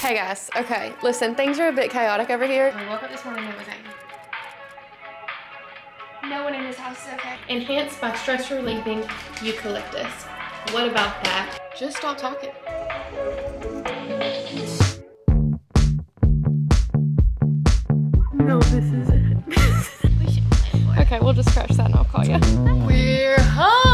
Hey guys, okay, listen, things are a bit chaotic over here. I woke up this morning and it was angry. No one in this house is okay. Enhanced by stress relieving eucalyptus. What about that? Just stop talking. No, this is it. We should plan for it. okay, we'll just scratch that and I'll call you. We're home!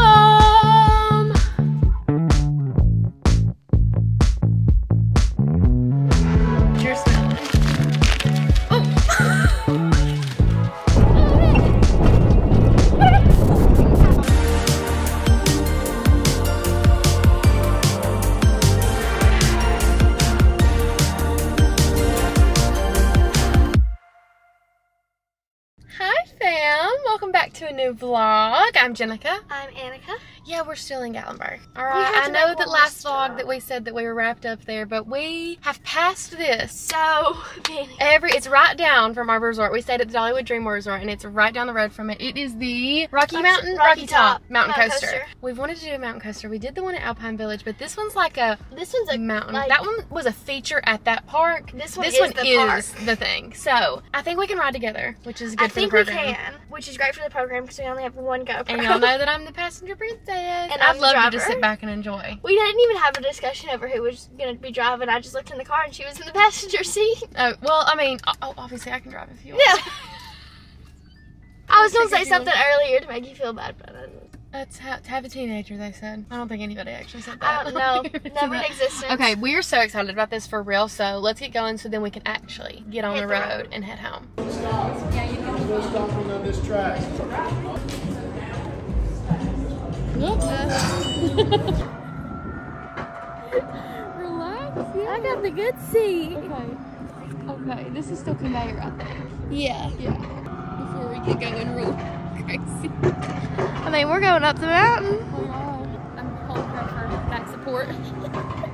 Vlog. I'm Jennica. I'm Annica. Yeah, we're still in Gatlinburg. All right, I know that last vlog that we said that we were wrapped up there, but we have passed this. So. Every it's right down from our resort. We stayed at the Dollywood Dream Resort, and it's right down the road from it. It is the Rocky Mountain, Rocky Rocky, Top, Top Mountain, Mountain coaster. Coaster. We've wanted to do a mountain coaster. We did the one at Alpine Village, but this one's like a This one's a mountain. like- that one was a feature at that park. This one this is one the is park. the thing. So I think we can ride together, which is good I for think we can, which is great for the program because we only have one GoPro. And y'all know that I'm the passenger princess. And I'd I'm the love to just sit back and enjoy. we didn't even have a discussion over who was going to be driving. I just looked in the car and she was in the passenger seat. Oh well, I mean, oh, obviously I can drive if you want. Yeah. I was going to Figured say you something earlier to make you feel bad, but I didn't. Let's ha- to have a teenager. They said. I don't think anybody actually said I that. don't know. Leave it to Never in existence. Okay, we're so excited about this for real. So let's get going, so then we can actually get on Hit the the road road. and head home. No stopping on this track. Relax. I got the good seat. Okay. Okay. This is still conveyor, I think. Yeah. Yeah. Before we get going real crazy. I mean, we're going up the mountain. Oh, I'm holding her for back support.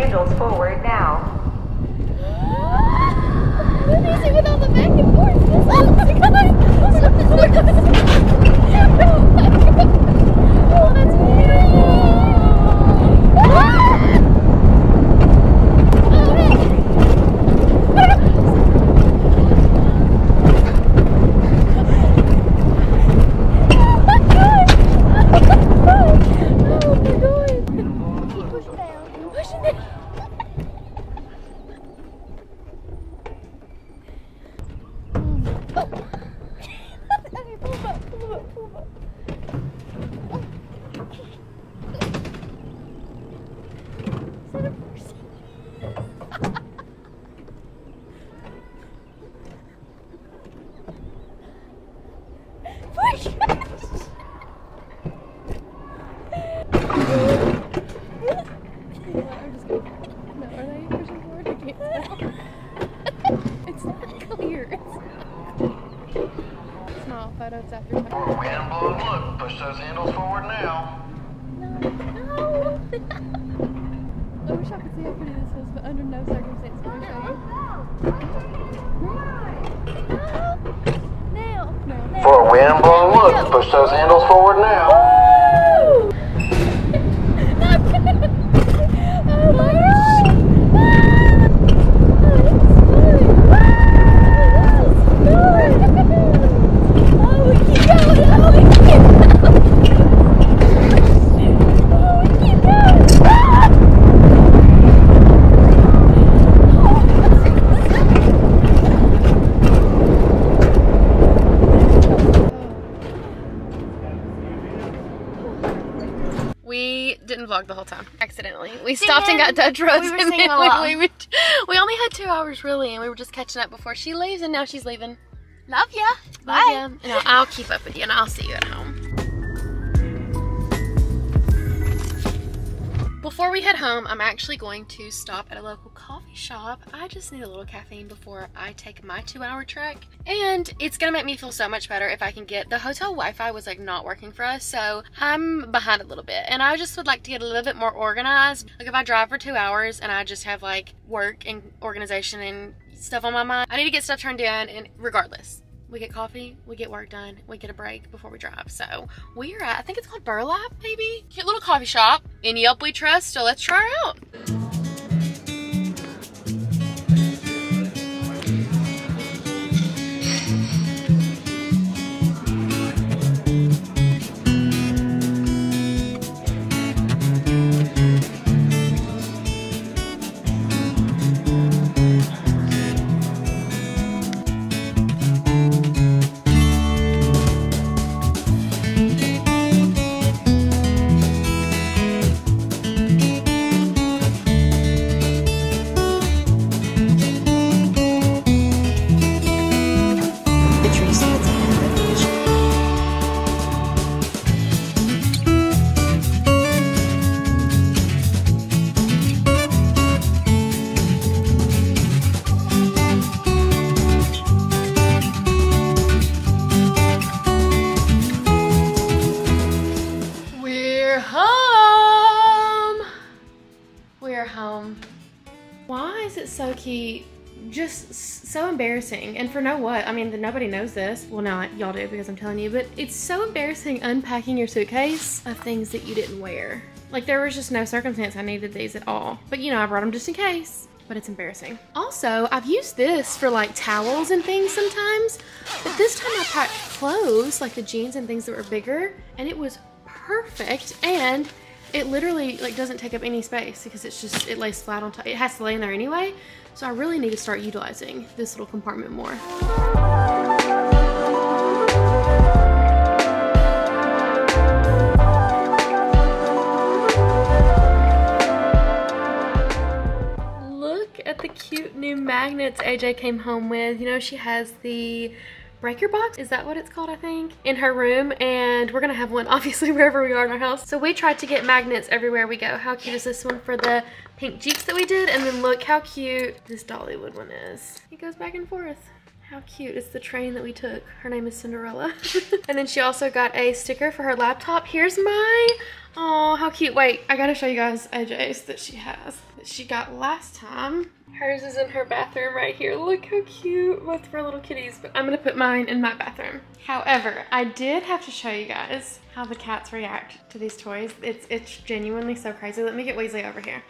handles forward now. With all the back and forth? This oh my god! Oh, that's weird. Oh my god! Keep pushing down. Pushing down. Okay, pull him up, pull him up, pull him up. Push those handles forward now. No. I wish I could see how pretty this is, but under no circumstance can I show you. No. Now. No. Now. For a wind blown look, push those handles forward now. Woo! oh my gosh! Oh, we keep going! Oh, we keep going! Oh, we keep going! Ah! We didn't vlog the whole time, accidentally. We stopped and got Dutch Bros. We were and then. We, we, we only had two hours really, and we were just catching up before she leaves, and now she's leaving. Love ya. Love Bye. ya. And I'll, I'll keep up with you, and I'll see you at home. Before we head home, I'm actually going to stop at a local coffee shop. I just need a little caffeine before I take my two hour trek. And it's gonna make me feel so much better if I can get the hotel Wi-Fi was like not working for us. So I'm behind a little bit and I just would like to get a little bit more organized. Like if I drive for two hours and I just have like work and organization and stuff on my mind, I need to get stuff turned in and regardless. We get coffee, we get work done, we get a break before we drive. So we're at, I think it's called Burlap, maybe? Cute little coffee shop. In Yelp we trust, so let's try her out. Embarrassing. And for no what? I mean, nobody knows this. Well, no, y'all do because I'm telling you. But it's so embarrassing unpacking your suitcase of things that you didn't wear. Like there was just no circumstance I needed these at all. But you know, I brought them just in case. But it's embarrassing. Also, I've used this for like towels and things sometimes. But this time I packed clothes, like the jeans and things that were bigger, and it was perfect. And it literally like doesn't take up any space because it's just it lays flat on top. It has to lay in there anyway. So I really need to start utilizing this little compartment more. Look at the cute new magnets AJ came home with. You know, she has the breaker box, is that what it's called, I think, in her room. And we're gonna have one, obviously, wherever we are in our house. So we tried to get magnets everywhere we go. How cute is this one for the pink Jeeps that we did? And then look how cute this Dollywood one is. It goes back and forth. How cute. It's the train that we took. Her name is Cinderella. and then she also got a sticker for her laptop. Here's my, oh, how cute. Wait, I gotta show you guys AJ's that she has, that she got last time. Hers is in her bathroom right here. Look how cute, both of our little kitties. But I'm gonna put mine in my bathroom. However, I did have to show you guys how the cats react to these toys. It's, it's genuinely so crazy. Let me get Weasley over here.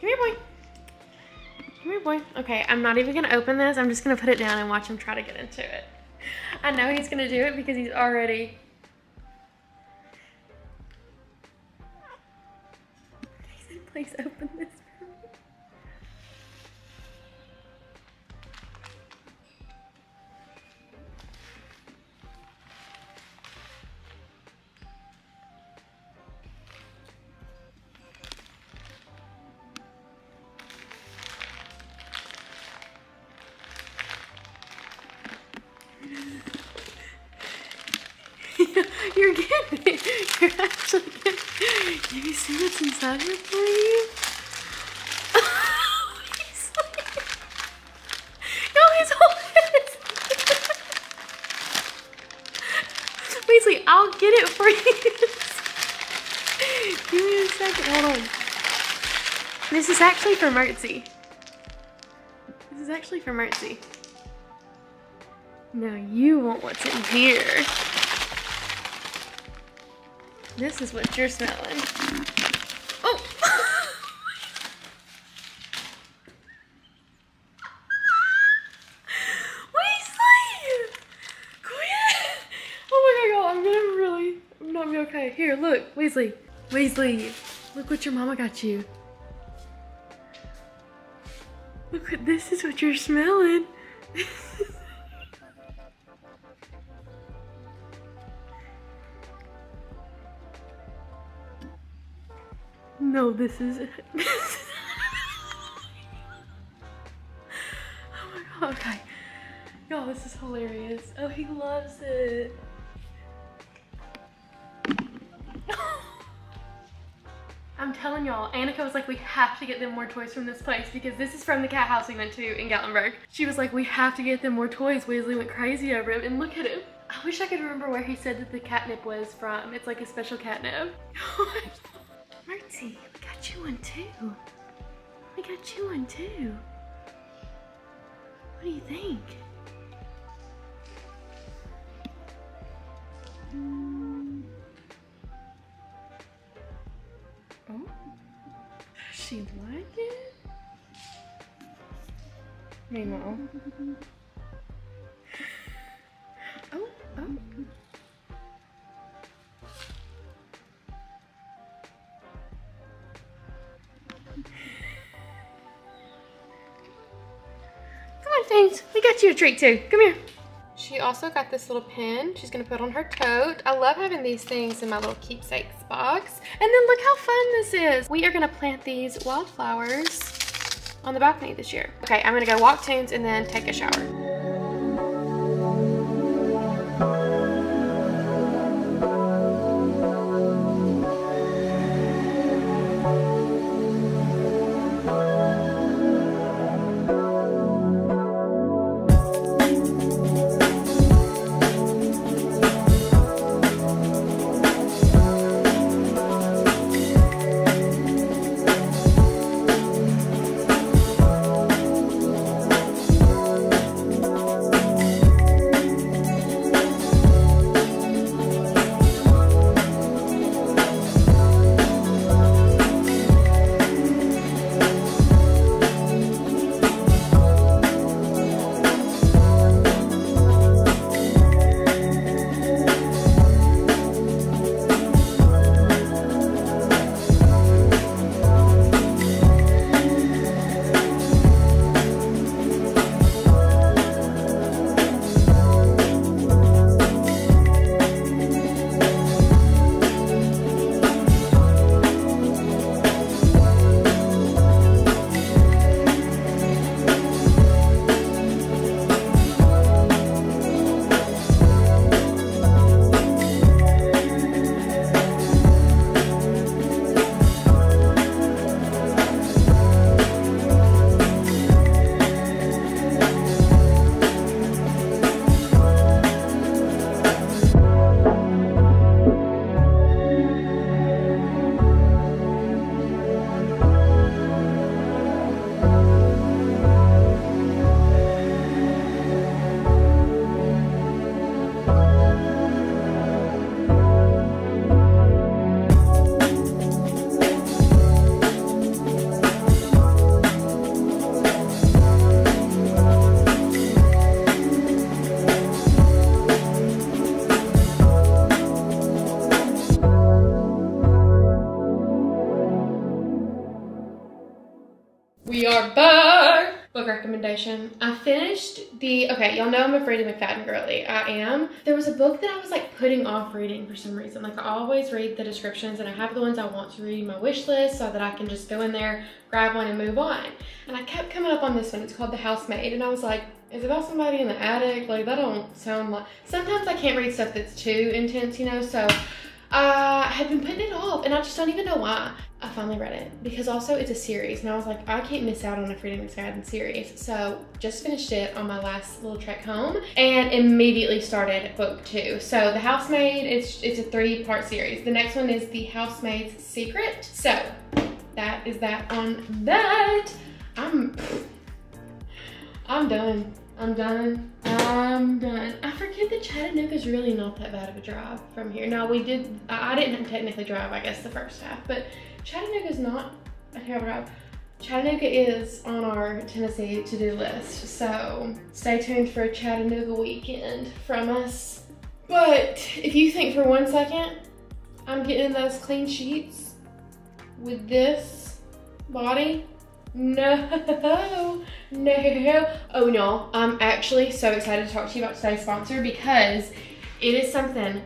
Come here, boy. Come here, boy. Okay, I'm not even gonna open this. I'm just gonna put it down and watch him try to get into it. I know he's gonna do it because he's already. Please open this You're getting it. You're actually getting it. Can you see what's inside here for you? He's like- no, he's holding. Weasley, I'll get it for you. Give me a second, hold on. This is actually for Mertzy. This is actually for Mertzy. Now you want what's in here. This is what you're smelling. Oh! Oh my god, I'm gonna really, I'm not be okay. Here, look, Weasley. Weasley, look what your mama got you. Look what, this is what you're smelling. no, this is it. oh my god, okay. Y'all, this is hilarious. Oh, he loves it. I'm telling y'all, Annica was like, we have to get them more toys from this place because this is from the cat house we went to in Gatlinburg. She was like, we have to get them more toys. Weasley went crazy over him and look at him. I wish I could remember where he said that the catnip was from. It's like a special catnip. Oh Mercy, we got you one too. We got you one too. What do you think? Oh, she like it? Meanwhile. A treat too. Come here. She also got this little pin she's gonna put on her tote. I love having these things in my little keepsakes box. And then look how fun this is. We are gonna plant these wildflowers on the balcony this year. Okay, I'm gonna go walk tunes and then take a shower. I finished the, okay, y'all know I'm a Freida McFadden girly. I am. There was a book that I was like putting off reading for some reason. Like I always read the descriptions and I have the ones I want to read in my wish list so that I can just go in there, grab one and move on. And I kept coming up on this one. It's called The Housemaid. And I was like, is it about somebody in the attic? Like that don't sound like, sometimes I can't read stuff that's too intense, you know? So uh, I had been putting it off and I just don't even know why. I finally read it because also it's a series, and I was like, I can't miss out on a Freida McFadden series. So just finished it on my last little trek home, and immediately started book two. So the Housemaid, it's it's a three part series. The next one is the Housemaid's Secret. So that is that on that. I'm I'm done. I'm done. I'm done. I forget that Chattanooga's really not that bad of a drive from here. Now we did, I didn't technically drive, I guess, the first half, but Chattanooga's not a terrible. Chattanooga is on our Tennessee to-do list, so stay tuned for a Chattanooga weekend from us. But if you think for one second I'm getting those clean sheets with this body, no, no. Oh no, I'm actually so excited to talk to you about today's sponsor because it is something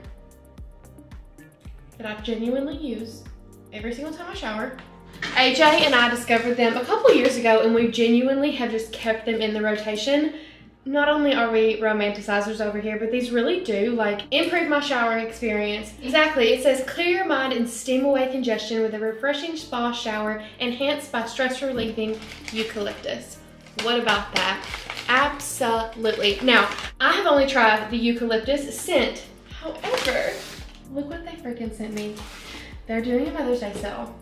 that I've genuinely use every single time I shower. AJ and I discovered them a couple years ago and we genuinely have just kept them in the rotation. Not only are we romanticizers over here, but these really do like improve my showering experience. Exactly, it says clear your mind and steam away congestion with a refreshing spa shower enhanced by stress relieving eucalyptus. What about that? Absolutely. Now, I have only tried the eucalyptus scent. However, look what they freaking sent me. They're doing a Mother's Day sale.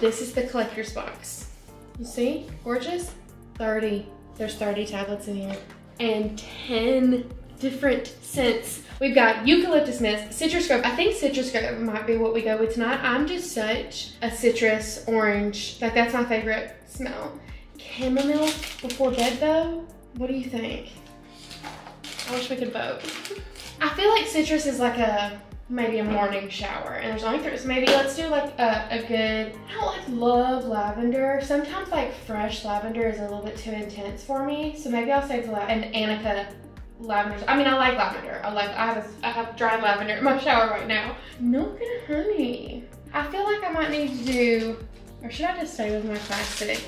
This is the collector's box. You see? Gorgeous? 30. There's 30 tablets in here. And 10 different scents. We've got eucalyptus mist, citrus grove. I think citrus grove might be what we go with tonight. I'm just such a citrus orange. Like that's my favorite smell. Chamomile before bed though? What do you think? I wish we could vote. I feel like citrus is like a maybe a morning shower and there's only three so maybe let's do like a, a good i don't like love lavender. Sometimes like fresh lavender is a little bit too intense for me so maybe i'll save the la- and Annica lavender. I mean i like lavender. I like i have a, i have dry lavender in my shower right now. Milk and honey. I feel like i might need to do or should i just stay with my classic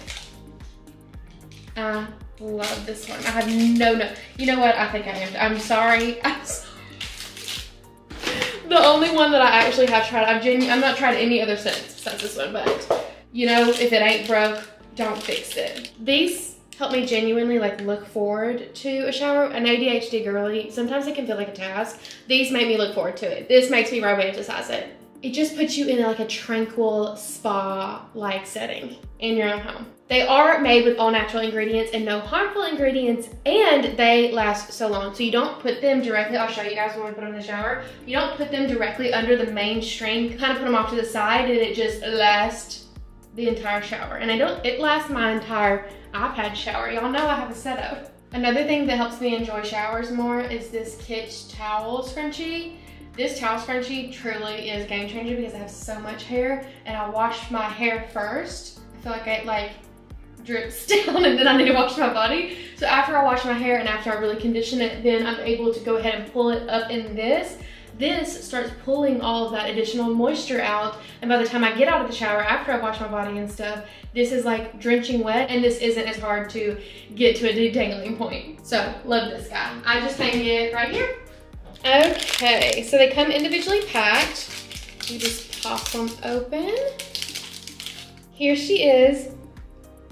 i love this one. I have no no you know what? I think i am. I'm sorry. I'm sorry the only one that I actually have tried. I've genu- I'm not tried any other scents besides this one, but you know, if it ain't broke, don't fix it. These help me genuinely like look forward to a shower. An ADHD girly, sometimes it can feel like a task. These make me look forward to it. This makes me romanticize it. It just puts you in like a tranquil spa-like setting in your own home. They are made with all natural ingredients and no harmful ingredients, and they last so long. So you don't put them directly, I'll show you guys when we put them in the shower. You don't put them directly under the main string, kind of put them off to the side and it just lasts the entire shower. And I don't, it lasts my entire iPad shower. Y'all know I have a setup. Another thing that helps me enjoy showers more is this Kitsch towel scrunchie. This towel scrunchie truly is game changer because I have so much hair and I wash my hair first. I feel like it like drips down and then I need to wash my body. So after I wash my hair and after I really condition it, then I'm able to go ahead and pull it up in this. This starts pulling all of that additional moisture out. And by the time I get out of the shower, after I wash my body and stuff, this is like drenching wet and this isn't as hard to get to a detangling point. So love this guy. I just hang it right here. Okay, so they come individually packed. You just pop them open. Here she is.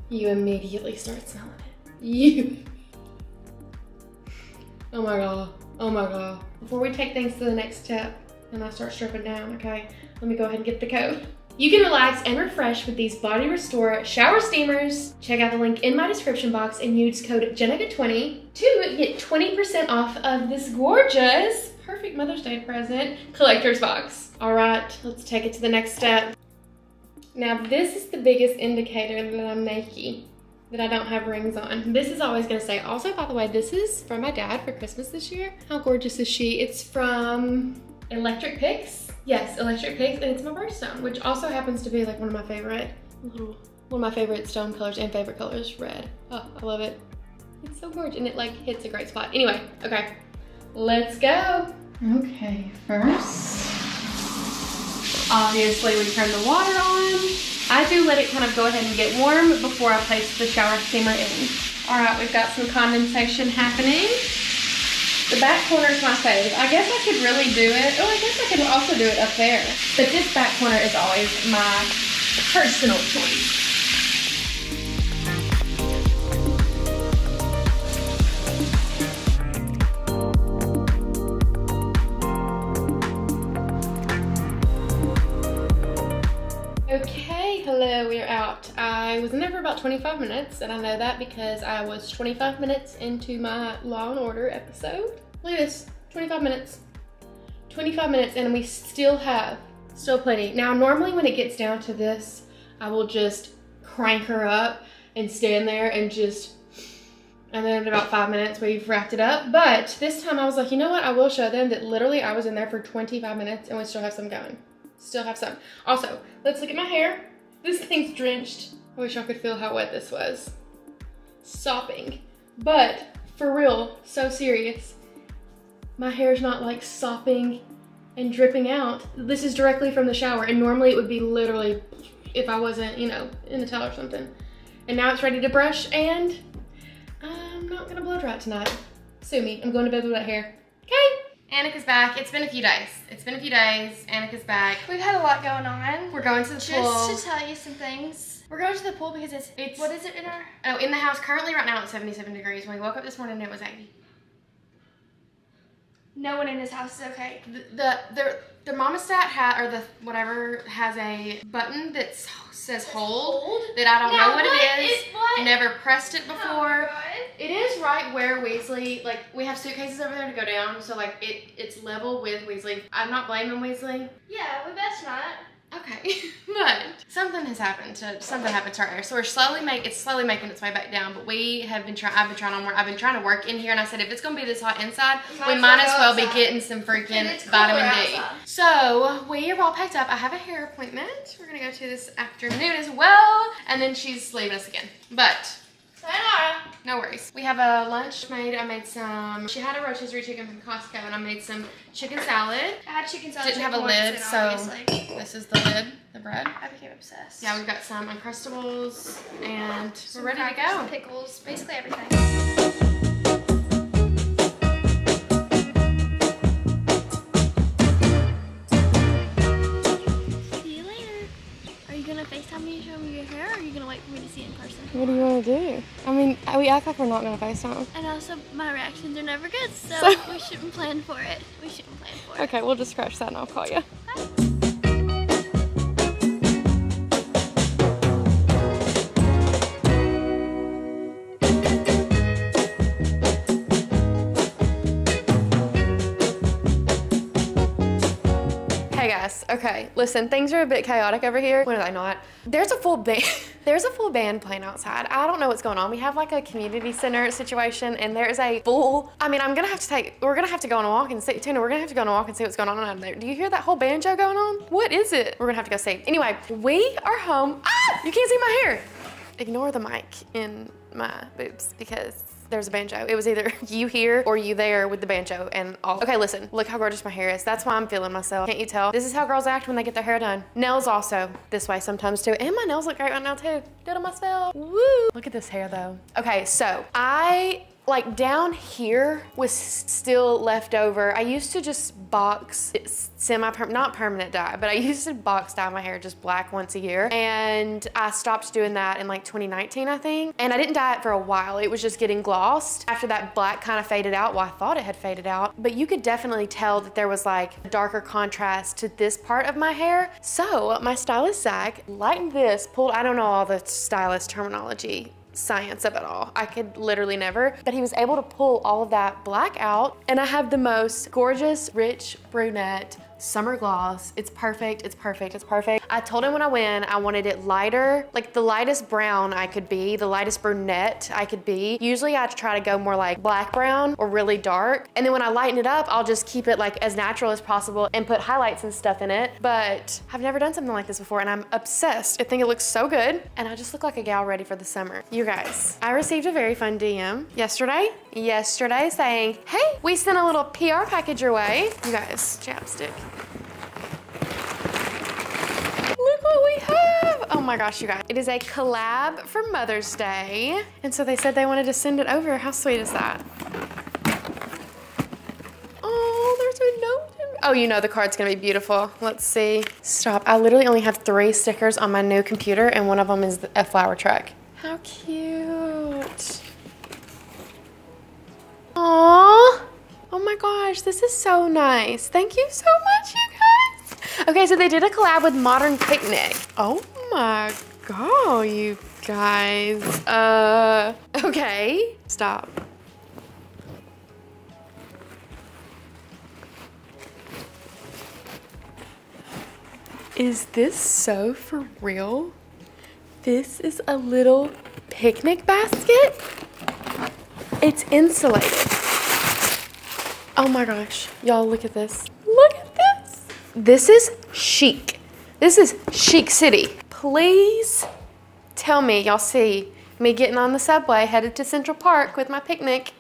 You immediately start smelling it. You. Oh my god. Oh my god. Before we take things to the next step and I start stripping down, okay, let me go ahead and get the coat. You can relax and refresh with these Body Restore shower steamers. Check out the link in my description box and use code JENNICA20 to get 20% off of this gorgeous, perfect Mother's Day present collector's box. All right, let's take it to the next step. Now this is the biggest indicator that I'm naked, that I don't have rings on. This is always gonna say, also by the way, this is from my dad for Christmas this year. How gorgeous is she? It's from Electric Picks. Yes, Electric Picks, and it's my birthstone, which also happens to be like one of my favorite little, one of my favorite stone colors and favorite colors, red. Oh, I love it. It's so gorgeous, and it like hits a great spot. Anyway, okay, let's go. Okay, first, obviously we turn the water on. I do let it kind of go ahead and get warm before I place the shower steamer in. All right, we've got some condensation happening. The back corner is my fave. I guess I could really do it. Oh, I guess I could also do it up there. But this back corner is always my personal choice. I was in there for about 25 minutes, and I know that because I was 25 minutes into my Law and Order episode. Look at this, 25 minutes. 25 minutes, and we still have, still plenty. Now, normally when it gets down to this, I will just crank her up and stand there and just, and then in about five minutes we've wrapped it up. But this time I was like, you know what? I will show them that literally I was in there for 25 minutes and we still have some going. Still have some. Also, let's look at my hair. This thing's drenched. I wish y'all could feel how wet this was. Sopping. But, for real, so serious. My hair's not like sopping and dripping out. This is directly from the shower and normally it would be literally if I wasn't, you know, in a towel or something. And now it's ready to brush and I'm not gonna blow dry it tonight. Sue me, I'm going to bed with that hair. Okay. Annica's back. It's been a few days. It's been a few days. Annica's back. We've had a lot going on. We're going to the Just pool. to tell you some things. We're going to the pool because it's, It's- what is it in our Oh, in the house currently right now it's 77 degrees. When we woke up this morning it was 80. no one in this house is okay. The the the thermostat ha or the whatever has a button that says hold, hold? that I don't Now, know what, what it is. what? Never pressed it Oh, before. God. It is right where Weasley, like we have suitcases over there to go down, so like it it's level with Weasley. I'm not blaming Weasley. Yeah, we best not. Okay, but something has happened to something happened to our hair, so we're slowly make it's slowly making its way back down. But we have been trying. I've been trying on more. I've been trying to work in here, and I said if it's gonna be this hot inside, we might as well be getting some freaking And it's cooler vitamin D. outside. So we are all packed up. I have a hair appointment. We're gonna go to this afternoon as well, and then she's leaving us again. But Sayonara. no worries. We have a lunch made. I made some. She had a rotisserie chicken from Costco, and I made some chicken salad. I had chicken salad. Didn't have a lid, so obviously this is the lid, the bread. I became obsessed. Yeah, we've got some Uncrustables, and Some we're ready to go. Pickles, basically everything. What do you want to do? I mean, uh, we act like we're not going to FaceTime. And also, my reactions are never good, so, So- we shouldn't plan for it. We shouldn't plan for it. Okay, we'll just scratch that and I'll call you. Okay, listen, things are a bit chaotic over here. When are they not? There's a full band, there's a full band playing outside. I don't know what's going on. We have like a community center situation and there's a full, I mean, I'm gonna have to take, we're gonna have to go on a walk and see, Tuna, we're gonna have to go on a walk and see what's going on out there. Do you hear that whole banjo going on? What is it? We're gonna have to go see. Anyway, we are home. Ah, you can't see my hair. Ignore the mic in my boobs because there's a banjo. It was either you here or you there with the banjo and all. Okay, listen, look how gorgeous my hair is. That's why I'm feeling myself. Can't you tell? This is how girls act when they get their hair done. Nails also this way sometimes too. And my nails look great right now too. Did them myself. Woo! Look at this hair though. Okay, so I like down here was still left over. I used to just box semi not permanent dye, but I used to box dye my hair just black once a year. And I stopped doing that in like 2019, I think. And I didn't dye it for a while. It was just getting glossed after that black kind of faded out. Well, I thought it had faded out, but you could definitely tell that there was like a darker contrast to this part of my hair. So my stylist Zach lightened this, pulled, I don't know all the stylist terminology science of it all. I could literally never. But he was able to pull all of that black out and I have the most gorgeous, rich brunette summer gloss. It's perfect, it's perfect, it's perfect. I told him when I went I wanted it lighter, like the lightest brown I could be, the lightest brunette I could be. Usually I try to go more like black brown or really dark. And then when I lighten it up, I'll just keep it like as natural as possible and put highlights and stuff in it. But I've never done something like this before and I'm obsessed. I think it looks so good and I just look like a gal ready for the summer. You guys, I received a very fun DM yesterday, yesterday saying, hey, we sent a little PR package your way. You guys, chapstick. Look what we have. Oh my gosh, you guys. It is a collab for Mother's Day. And so they said they wanted to send it over. How sweet is that? Oh, there's a note. Oh, you know the card's gonna be beautiful. Let's see. Stop. I literally only have three stickers on my new computer, and one of them is a flower truck. How cute. Aww. Oh my gosh, this is so nice. Thank you so much, you guys. Okay, so they did a collab with Modern Picnic. Oh my god, you guys. Uh, okay. Stop. Is this so for real? This is a little picnic basket. It's insulated. Oh my gosh. Y'all look at this. Look at this. This is chic. This is chic city. Please tell me y'all see me getting on the subway headed to Central Park with my picnic.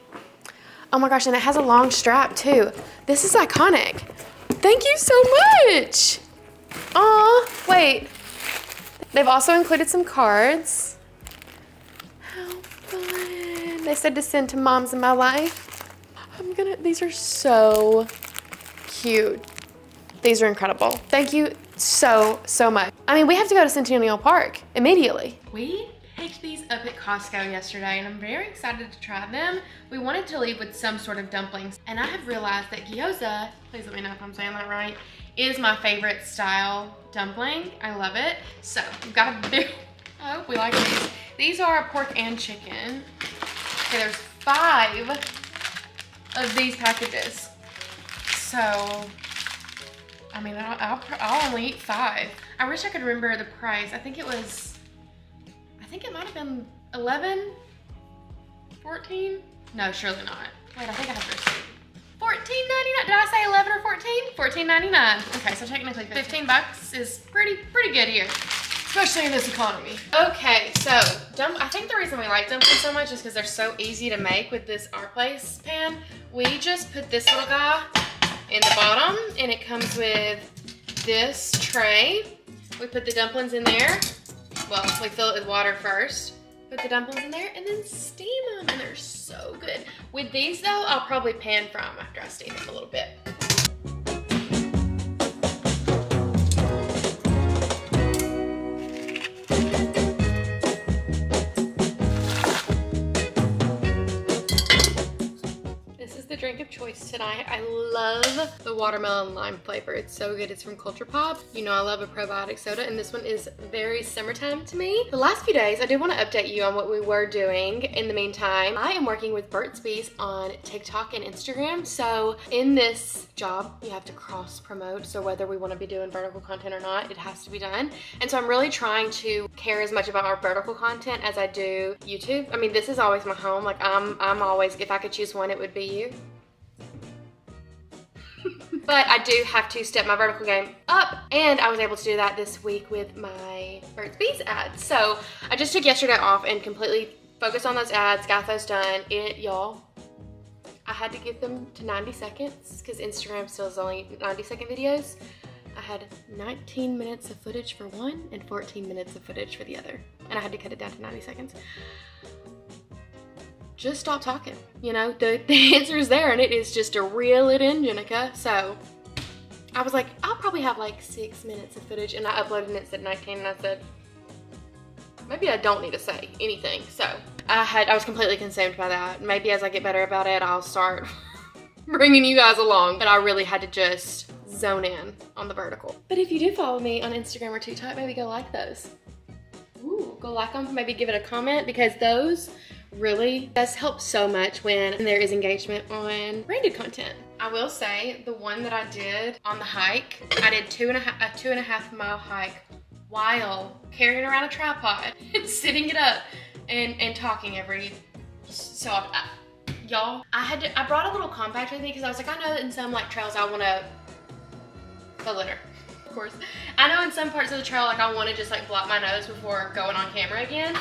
Oh my gosh, and it has a long strap too. This is iconic. Thank you so much. Aw, wait. They've also included some cards. How fun. They said to send to moms in my life. I'm gonna, these are so cute. These are incredible. Thank you so, so much. I mean, we have to go to Centennial Park immediately. We picked these up at Costco yesterday and I'm very excited to try them. We wanted to leave with some sort of dumplings and I have realized that gyoza, please let me know if I'm saying that right, is my favorite style dumpling. I love it. So we've got a I hope we like these. These are pork and chicken. Okay, there's five of these packages. So, I mean, I'll, I'll, I'll only eat five. I wish I could remember the price. I think it was, I think it might have been 11, 14? No, surely not. Wait, I think I have the receipt. Fourteen ninety nine. Did I say eleven or fourteen? Fourteen ninety nine. Okay, so technically fifteen bucks is pretty pretty good here, especially in this economy. Okay, so dump. I think the reason we like dumplings so much is because they're so easy to make with this Our Place pan. We just put this little guy in the bottom, and it comes with this tray. We put the dumplings in there. Well, we fill it with water first put the dumplings in there and then steam them and they're so good. With these though, I'll probably pan fry them after I steam them a little bit. Tonight. I love the watermelon lime flavor. It's so good. It's from Culture Pop. You know I love a probiotic soda and this one is very summertime to me. The last few days, I did want to update you on what we were doing. In the meantime, I am working with Burt's Bees on TikTok and Instagram. So in this job, you have to cross promote. So whether we want to be doing vertical content or not, it has to be done. And so I'm really trying to care as much about our vertical content as I do YouTube. I mean, this is always my home. Like I'm, I'm always, if I could choose one, it would be you. but I do have to step my vertical game up and I was able to do that this week with my Burt's Bees ads. So I just took yesterday off and completely focused on those ads, got those done. It, y'all, I had to get them to 90 seconds because Instagram still is only 90 second videos. I had 19 minutes of footage for one and 14 minutes of footage for the other. And I had to cut it down to 90 seconds just stop talking. You know, the, the answer is there and it is just to reel it in, Jennica. So I was like, I'll probably have like six minutes of footage and I uploaded and it said 19 and I said, maybe I don't need to say anything. So I had, I was completely consumed by that. Maybe as I get better about it, I'll start bringing you guys along. But I really had to just zone in on the vertical. But if you do follow me on Instagram or TikTok, maybe go like those. Ooh, go like them, maybe give it a comment because those really does help so much when there is engagement on branded content. I will say the one that I did on the hike, I did two and a half, a two and a half mile hike while carrying around a tripod and sitting it up and, and talking every so y'all I had to I brought a little compact with me because I was like I know in some like trails I want to the litter. Of course. I know in some parts of the trail like I want to just like block my nose before going on camera again.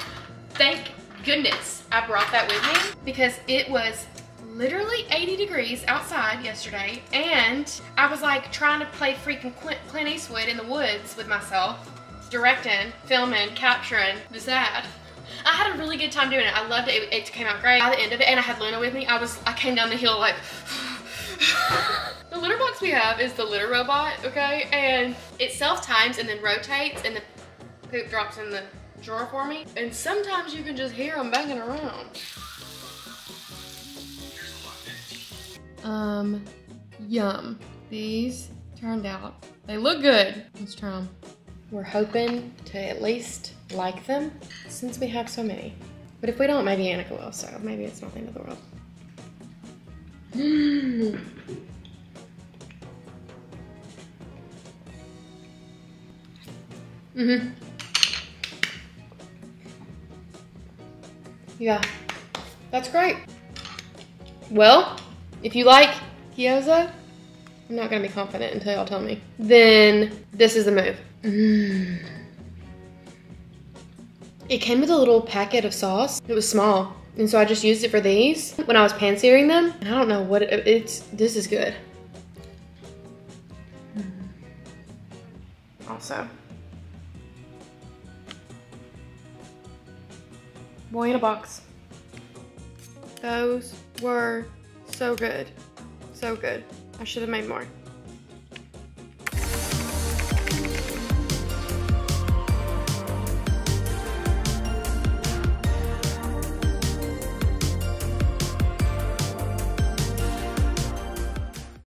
Thank goodness I brought that with me because it was literally 80 degrees outside yesterday and I was like trying to play freaking Clint Eastwood in the woods with myself directing, filming, capturing was that? I had a really good time doing it. I loved it. it. It came out great. By the end of it, and I had Luna with me, I was I came down the hill like the litter box we have is the litter robot, okay? And it self-times and then rotates and the poop drops in the drawer for me. And sometimes you can just hear them banging around. Um, yum. These turned out, they look good. Let's try them. We're hoping to at least like them since we have so many. But if we don't, maybe Annica will, so maybe it's not the end of the world. Mm. Mm-hmm. Yeah, that's great. Well, if you like gyoza, I'm not gonna be confident until y'all tell me. Then this is the move. Mm. It came with a little packet of sauce. It was small. And so I just used it for these when I was pan searing them. And I don't know what it, it's, this is good. Also. Boy in a box. Those were so good. So good. I should have made more.